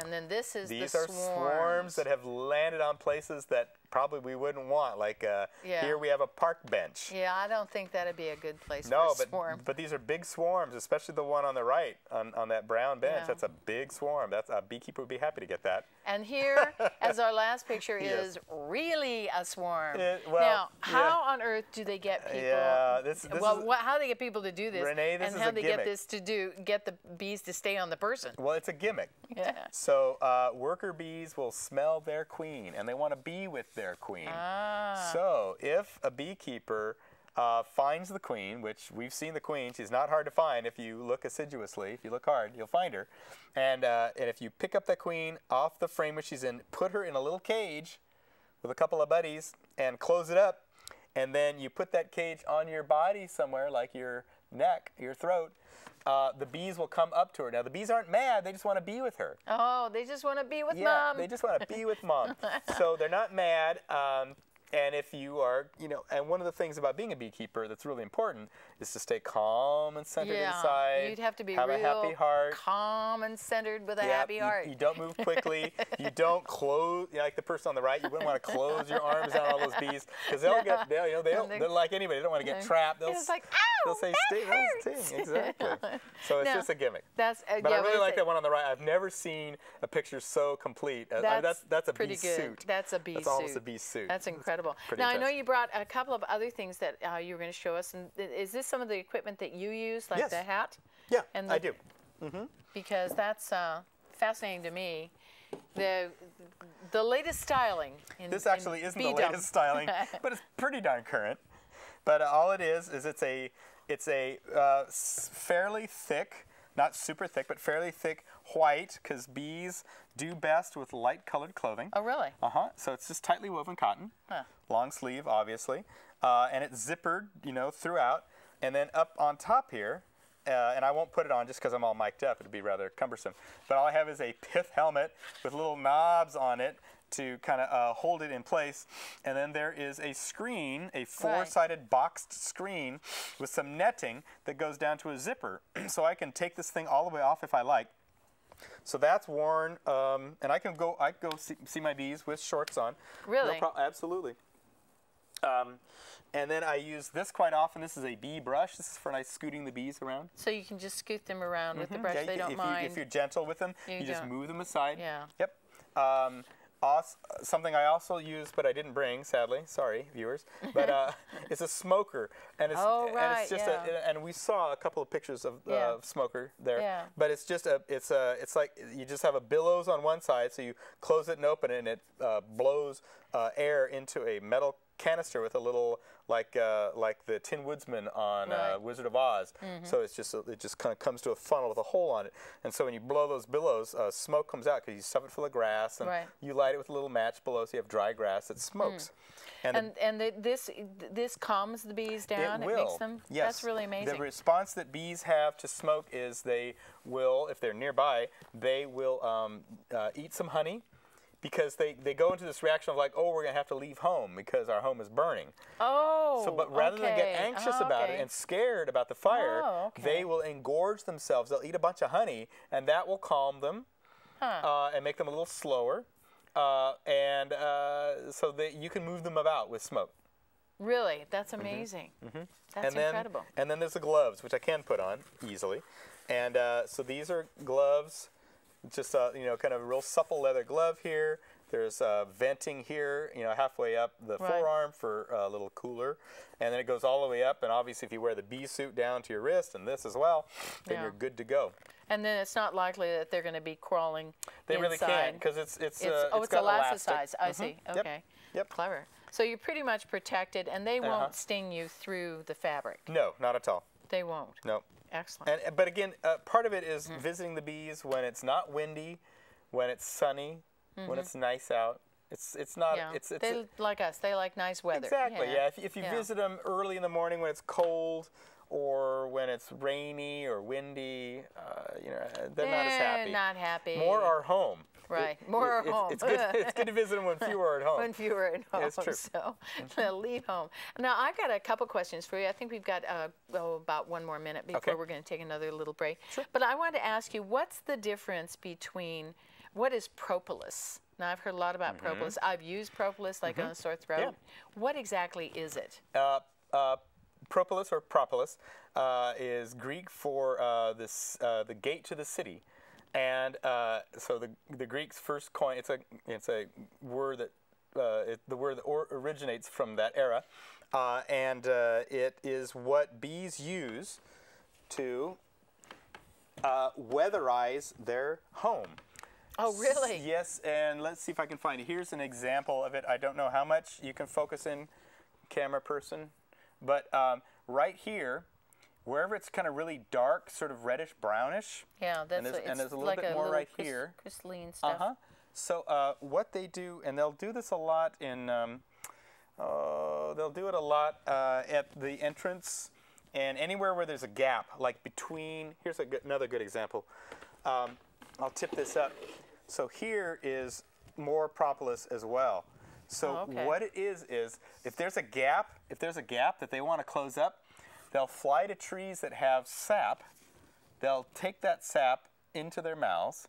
And then this is These the are swarms. that have landed on places that probably we wouldn't want. Like uh, Yeah. here we have a park bench. Yeah, I don't think that'd be a good place No, for a but swarm. but these are big swarms, especially the one on the right on, on that brown bench. Yeah. That's a big swarm. That's a beekeeper would be happy to get that. And here, as our last picture, Yes. is really a swarm. It- well, now, how yeah. on earth do they get people? Yeah, this- this well, what, how do they get people to do this? Renee, this and is how a they gimmick. get this to do get the bees to stay on the person? Well, it's a gimmick. Yeah. So uh, worker bees will smell their queen, and they want to be with their queen. Ah. So if a beekeeper uh, finds the queen, which we've seen the queen, she's not hard to find if you look assiduously. If you look hard, you'll find her. And uh, and if you pick up that queen off the frame which she's in, put her in a little cage with a couple of buddies, and close it up, and then you put that cage on your body somewhere, like your neck, your throat. Uh, the bees will come up to her. Now the bees aren't mad; they just want to be with her. Oh, they just want to be with yeah, mom. they just want to be with mom. so they're not mad. Um, and if you are, you know, and one of the things about being a beekeeper that's really important is to stay calm and centered yeah, inside. you'd have to be have a happy heart. calm and centered with a Yeah, happy you- heart. You, don't move quickly. you don't close you know, like the person on the right. You wouldn't want to close your arms down all those bees because they'll get they'll, you know they don't they- they're like anybody. They don't want to get trapped. They'll, it's like, s- they'll say they'll sting. Exactly. So it's Now, just a gimmick. That's uh, But yeah, I really like that one on the right. I've never seen a picture so complete. Uh, I mean, That's, that's that's a pretty bee good. suit. That's a bee That's suit. almost a bee suit. That's incredible. Pretty Now I know you brought a couple of other things that uh, you were going to show us, and th- is this some of the equipment that you use, like Yes. the hat? Yeah, and I do. Mm-hmm. Because that's uh, fascinating to me. The the latest styling. In, This actually isn't the latest styling, but it's pretty darn current. But uh, all it is is it's a it's a uh, s- fairly thick, not super thick, but fairly thick white because bees do best with light colored clothing. Oh really? Uh huh. So it's just tightly woven cotton, Huh. long sleeve, obviously, uh, and it's zippered, you know, throughout. And then up on top here, uh, and I won't put it on just because I'm all mic'd up. It'd be rather cumbersome. But all I have is a pith helmet with little knobs on it to kind of uh, hold it in place. And then there is a screen, a four-sided boxed screen with some netting that goes down to a zipper. so I can take this thing all the way off if I like. So that's worn, um, and I can go. I can go see, see my bees with shorts on. Really? No. Absolutely. Um, and then I use this quite often. This is a bee brush. This is for nice scooting the bees around. So you can just scoot them around with the Mhm. brush. Yeah, they don't if mind. You, if you're gentle with them, You you, just move them aside. Yeah. Yep. Um, als- something I also use, but I didn't bring, sadly. Sorry, viewers. But uh, it's a smoker, and it's Oh, and right, it's just yeah. a, and we saw a couple of pictures of Yeah. uh, smoker there. Yeah. But it's just a it's a it's like you just have a billows on one side, so you close it and open it, and it uh, blows uh, air into a metal canister with a little like uh, like the Tin Woodsman on uh, Wizard of Oz. Mhm. So it's just it just kind of comes to a funnel with a hole on it, and so when you blow those billows, uh, smoke comes out because you stuff it full of grass, and Right. you light it with a little match below, so you have dry grass that smokes. And, the- and and the, this this calms the bees down. it will. makes them. Yes. That's really amazing. The response that bees have to smoke is they will, if they're nearby, they will um, uh, eat some honey, because they, they go into this reaction of like, oh, we're going to have to leave home because our home is burning. Oh. So, but rather than get anxious Oh, about okay. it and scared about the fire, Oh, okay. they will engorge themselves. They'll eat a bunch of honey, and that will calm them Huh. uh, and make them a little slower. Uh, and uh, so that you can move them about with smoke. Really? That's amazing. Mhm. That's and then, incredible. And then there's the gloves, which I can put on easily. And uh, so these are gloves, just uh, you know, kind of a real supple leather glove here. There's uh, venting here, you know, halfway up the Right. forearm for a little cooler, and then it goes all the way up. And obviously, if you wear the bee suit down to your wrist and this as well, then Yeah. you're good to go. And then it's not likely that they're going to be crawling They really inside. can't because it's it's, uh, oh, it's it's, elasticized. I Mhm. see. Yep. Okay. Yep. Clever. So you're pretty much protected, and they Uh-huh. won't sting you through the fabric. No, not at all. They won't. No. Excellent. And but again, uh, part of it is Mm-hmm. visiting the bees when it's not windy, when it's sunny, when Mhm. it's nice out. It's it's not yeah. it's it's they like us. They like nice weather. exactly yeah. If, if you Yeah. visit them early in the morning when it's cold, or when it's rainy or windy, uh, you know they're not as Eh, happy. Not happy. More are home. Right. It- More it- are it's- home. It's good. It's good to visit them when fewer are at home. When fewer are at home. Yeah, it's true. So they'll leave home. Now, I've got a couple questions for you. I think we've got uh, oh, about one more minute before Okay. we're going to take another little break. But I wanted to ask you, what's the difference between what is propolis? Now, I've heard a lot about Mhm. propolis. I've used propolis like Mhm. on a sore throat. Yeah. What exactly is it? Uh, uh, propolis or propolis uh, is Greek for uh, this uh, the gate to the city, and uh, so the the Greeks first coin it's a it's a word that uh, it, the word that or, originates from that era, uh, and uh, it is what bees use to uh, weatherize their home. Oh, really? S- Yes, and let's see if I can find it. Here's an example of it. I don't know how much you can focus in, camera person, but um, right here, wherever it's kind of really dark, sort of reddish brownish. Yeah, that's and there's, it's and there's a little like bit a more right crys- here. crystalline stuff. Uh huh. So uh, what they do, and they'll do this a lot in, um, uh, they'll do it a lot uh, at the entrance and anywhere where there's a gap, like between. Here's a good, another good example. Um, I'll tip this up. So here is more propolis as well. So Oh, okay. what it is is if there's a gap, if there's a gap that they want to close up, they'll fly to trees that have sap. They'll take that sap into their mouths,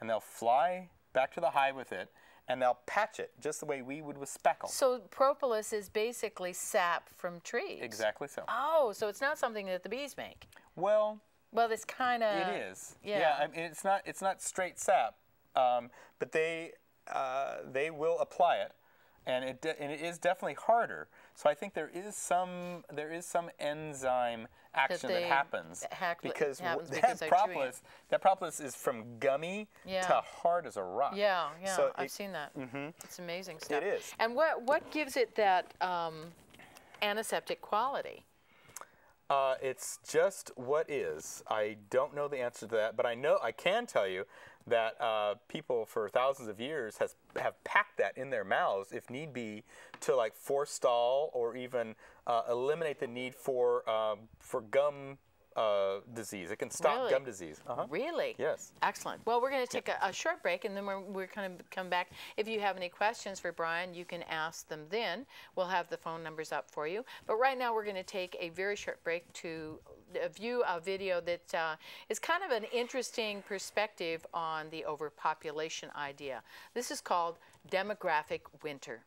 and they'll fly back to the hive with it, and they'll patch it just the way we would with spackle. So propolis is basically sap from trees. Exactly so. Oh, so it's not something that the bees make. Well, well, it's kind of. it is. Yeah. yeah I mean, it's not. It's not straight sap, um, but they uh, they will apply it, and it and it is definitely harder. So I think there is some there is some enzyme action that, they- happens because happens that because it. propolis that propolis is from gummy Yeah. to hard as a rock. Yeah, yeah, So I've it- seen that. Mhm. It's amazing stuff. It is. And what what gives it that um, antiseptic quality? Uh, it's just what is. I don't know the answer to that, but I know I can tell you that uh, people for thousands of years has have packed that in their mouths if need be to like forestall or even uh, eliminate the need for um for gum uh, disease. It can stop Really? gum disease. Uh-huh. Really? Yes. Excellent. Well, we're going to take a, a short break, and then we're, we're going to come back. If you have any questions for Brian, you can ask them then. We'll have the phone numbers up for you. But right now, we're going to take a very short break to view a video that uh, is kind of an interesting perspective on the overpopulation idea. This is called demographic winter.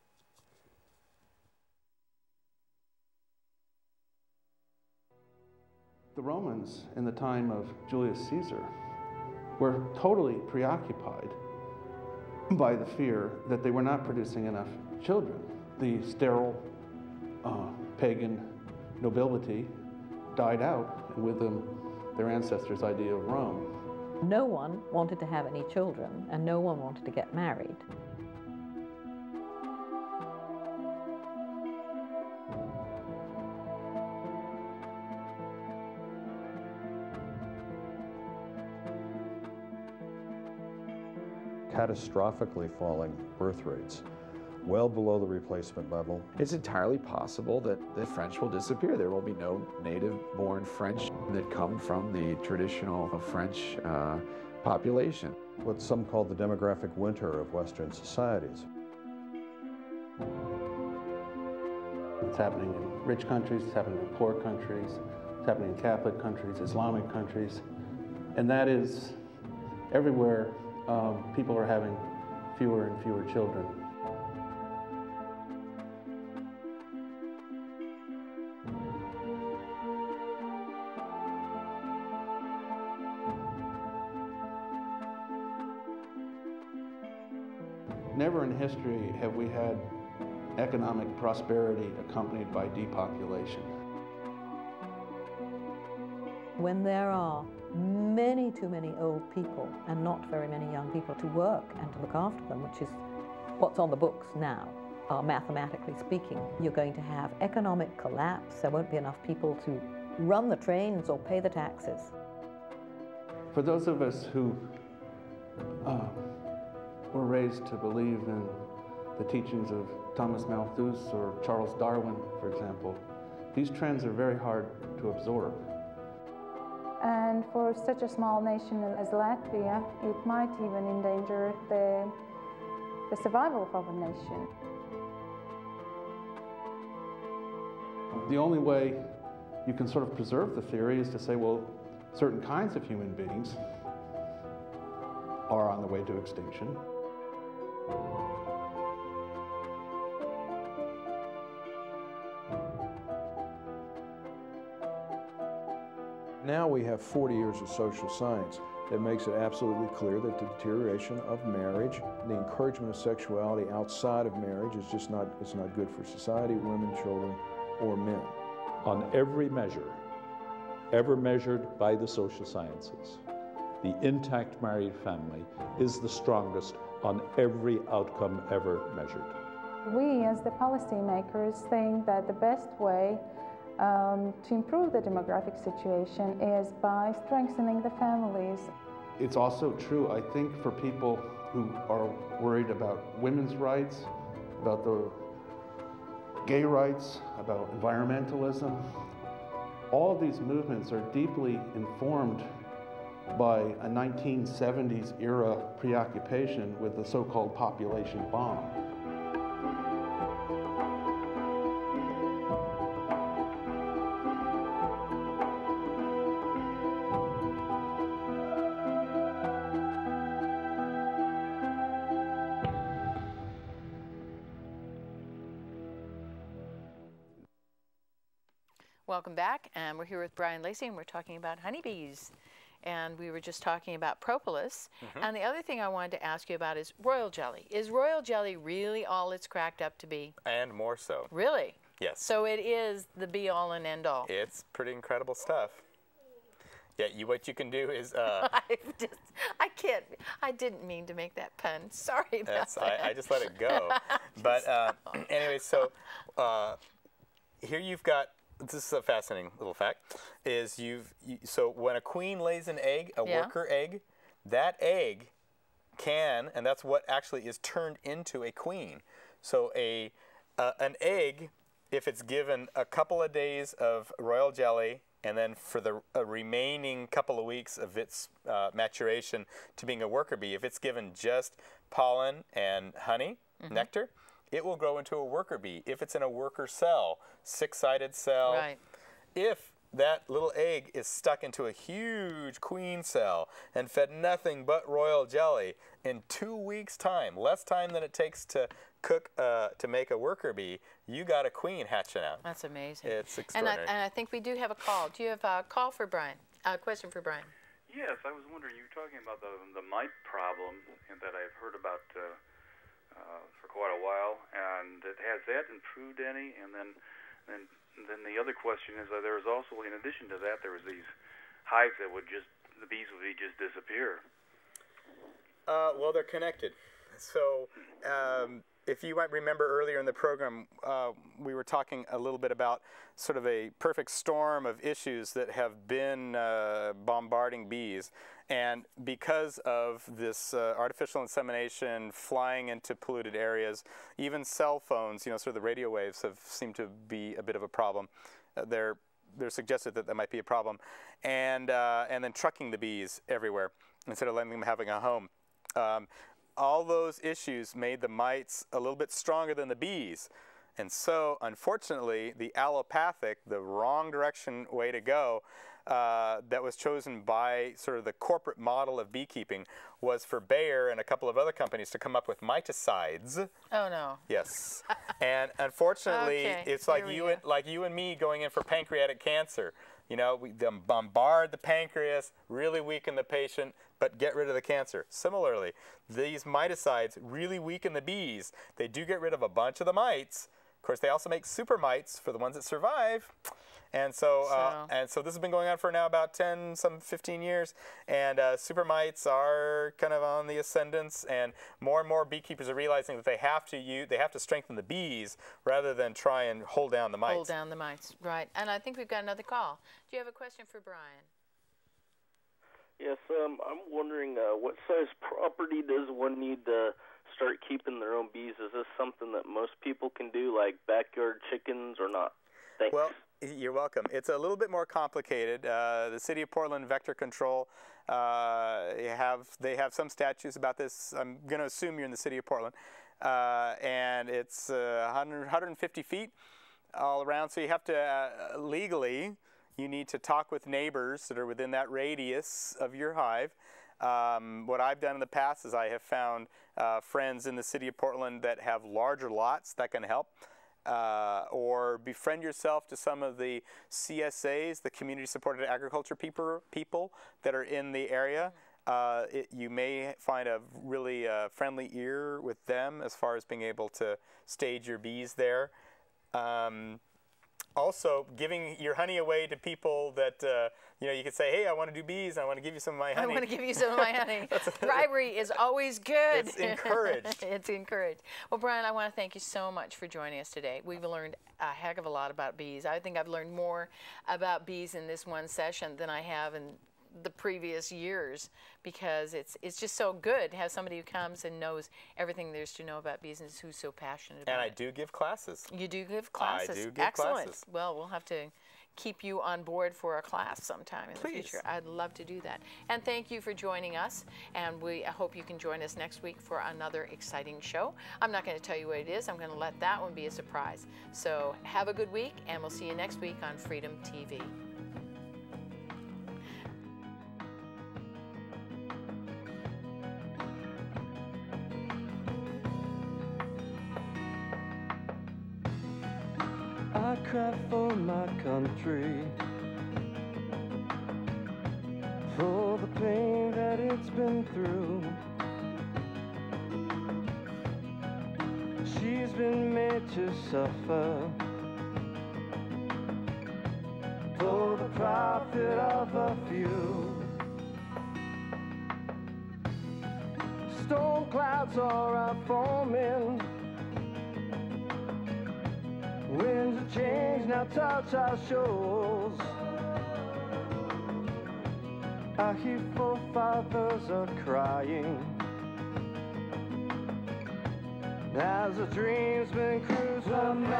The Romans, in the time of Julius Caesar, were totally preoccupied by the fear that they were not producing enough children. The sterile uh, pagan nobility died out, and with them, their ancestors' idea of Rome. No one wanted to have any children, and no one wanted to get married. catastrophically falling birth rates, well below the replacement level. It's entirely possible that the French will disappear. There will be no native born French that come from the traditional French uh, population. What some call the demographic winter of Western societies. It's happening in rich countries, it's happening in poor countries, it's happening in Catholic countries, Islamic countries, and that is everywhere um, people are having fewer and fewer children. History have we had economic prosperity accompanied by depopulation. When there are many too many old people and not very many young people to work and to look after them, which is what's on the books now, uh, mathematically speaking, you're going to have economic collapse. There won't be enough people to run the trains or pay the taxes. For those of us who uh, were raised to believe in the teachings of Thomas Malthus or Charles Darwin, for example, these trends are very hard to absorb. And for such a small nation as Latvia, it might even endanger the, the survival of our nation. The only way you can sort of preserve the theory is to say, well, certain kinds of human beings are on the way to extinction. Now we have 40 years of social science that makes it absolutely clear that the deterioration of marriage, the encouragement of sexuality outside of marriage is just not, it's not good for society, women, children, or men. On every measure, ever measured by the social sciences, the intact married family is the strongest on every outcome ever measured. We, as the policymakers, think that the best way um, to improve the demographic situation is by strengthening the families. It's also true, I think, for people who are worried about women's rights, about the gay rights, about environmentalism. All these movements are deeply informed by a 1970s era preoccupation with the so-called population bomb. Welcome back, and we're here with Brian Lacey, and we're talking about honeybees. And we were just talking about propolis. Mm-hmm. And the other thing I wanted to ask you about is royal jelly. Is royal jelly really all it's cracked up to be? And more so. Really? Yes. So it is the be all and end all. It's pretty incredible stuff. Yeah, you what you can do is uh, I just, I can't. I didn't mean to make that pun. Sorry about that's that. I, I just let it go. but uh, anyway, so uh, here you've got this is a fascinating little fact is you've you, so when a queen lays an egg, a Yeah. worker egg, that egg can and that's what actually is turned into a queen. So a uh, an egg if it's given a couple of days of royal jelly and then for the uh, remaining couple of weeks of its uh, maturation to being a worker bee, if it's given just pollen and honey, Mhm. nectar, it will grow into a worker bee. If it's in a worker cell, six-sided cell, Right. if that little egg is stuck into a huge queen cell and fed nothing but royal jelly in two weeks' time, less time than it takes to cook uh, to make a worker bee, you got a queen hatching out. That's amazing. It's and I, extraordinary. and I think we do have a call. Do you have a call for Brian? A question for Brian? Yes, I was wondering, you were talking about the, the mite problem and that I've heard about uh, uh, for quite a while, and it, has that improved any? And then, then, then the other question is that there was also, in addition to that, there was these hives that would just, the bees would just disappear. Uh, well, they're connected. So, um, if you might remember earlier in the program, uh, we were talking a little bit about sort of a perfect storm of issues that have been uh, bombarding bees. And because of this uh, artificial insemination, flying into polluted areas, even cell phones, you know, sort of the radio waves have seemed to be a bit of a problem. Uh, they're they're suggested that that might be a problem, and uh, and then trucking the bees everywhere. instead of letting them having a home. Um, all those issues made the mites a little bit stronger than the bees. And so, unfortunately, the allopathic, the wrong direction way to go, uh, that was chosen by sort of the corporate model of beekeeping was for Bayer and a couple of other companies to come up with miticides. Oh no. Yes. and unfortunately, Okay, it's like you and like you and me going in for pancreatic cancer. You know, we them bombard the pancreas, really weaken the patient, but get rid of the cancer. Similarly, these miticides really weaken the bees. They do get rid of a bunch of the mites. Of course, they also make super mites for the ones that survive. And so, uh, So- and so this has been going on for now about 10, some 15 years. And uh, super mites are kind of on the ascendance, and more and more beekeepers are realizing that they have to use, they have to strengthen the bees rather than try and hold down the mites. Hold down the mites, right? And I think we've got another call. Do you have a question for Brian? Yes, um, I'm wondering uh, what size property does one need to start keeping their own bees? Is this something that most people can do, like backyard chickens, or not? Thanks. Well, you're welcome. It's a little bit more complicated. Uh, the City of Portland Vector Control uh, have they have some statutes about this. I'm going to assume you're in the City of Portland, uh, and it's uh, 100, 150 feet all around. So you have to uh, legally you need to talk with neighbors that are within that radius of your hive. Um, what I've done in the past is I have found uh, friends in the city of Portland that have larger lots that can help. Uh, or befriend yourself to some of the CSAs, the community supported agriculture people, people that are in the area. Uh, it, you may find a really uh, friendly ear with them as far as being able to stage your bees there. Um, also, giving your honey away to people that uh, you know, you could say, "Hey, I want to do bees. I want to give you some of my honey." I want to give you some of my honey. Bribery is always good. It's encouraged. it's encouraged. Well, Brian, I want to thank you so much for joining us today. We've learned a heck of a lot about bees. I think I've learned more about bees in this one session than I have in the previous years because it's it's just so good to have somebody who comes and knows everything there's to know about business who's so passionate about And I it. do give classes. You do give classes. I do give Excellent. classes. Well, we'll have to keep you on board for a class sometime in Please. the future. I'd love to do that. And thank you for joining us. And we I hope you can join us next week for another exciting show. I'm not going to tell you what it is. I'm going to let that one be a surprise. So have a good week, and we'll see you next week on Freedom TV. Cry for my country, for the pain that it's been through. She's been made to suffer for the profit of a few. Storm clouds are forming. Winds of change now touch our shores. Our hear forefathers are crying as the dream's been cruised. America,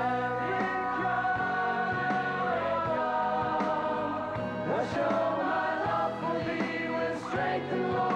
I show my love for thee with strength and loyalty.